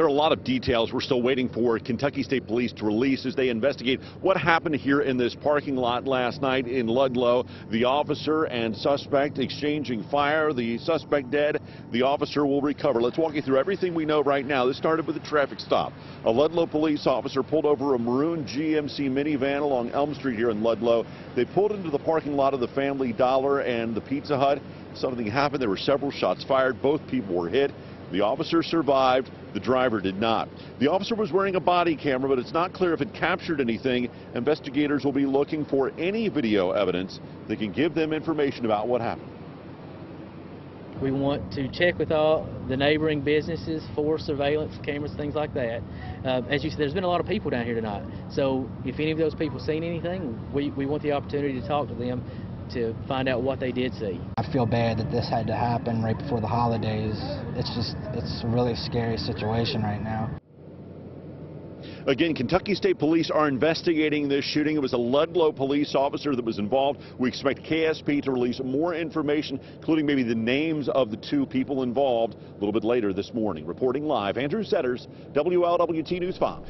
there are a lot of details we're still waiting for Kentucky State Police to release as they investigate what happened here in this parking lot last night in Ludlow. The officer and suspect exchanging fire. The suspect dead. The officer will recover. Let's walk you through everything we know right now. This started with a traffic stop. A Ludlow police officer pulled over a maroon GMC minivan along Elm Street here in Ludlow. They pulled into the parking lot of the Family Dollar and the Pizza Hut. Something happened. There were several shots fired. Both people were hit. The officer survived, the driver did not. The officer was wearing a body camera, but it's not clear if it captured anything. Investigators will be looking for any video evidence that can give them information about what happened. We want to check with all the neighboring businesses for surveillance cameras, things like that. Uh, as you said, there's been a lot of people down here tonight. So if any of those people seen anything, we, we want the opportunity to talk to them to find out what they did see. I feel bad that this had to happen right before the holidays. It's just, it's a really scary situation right now. Again, Kentucky State Police are investigating this shooting. It was a Ludlow police officer that was involved. We expect KSP to release more information, including maybe the names of the two people involved a little bit later this morning. Reporting live, Andrew Setters, WLWT News 5.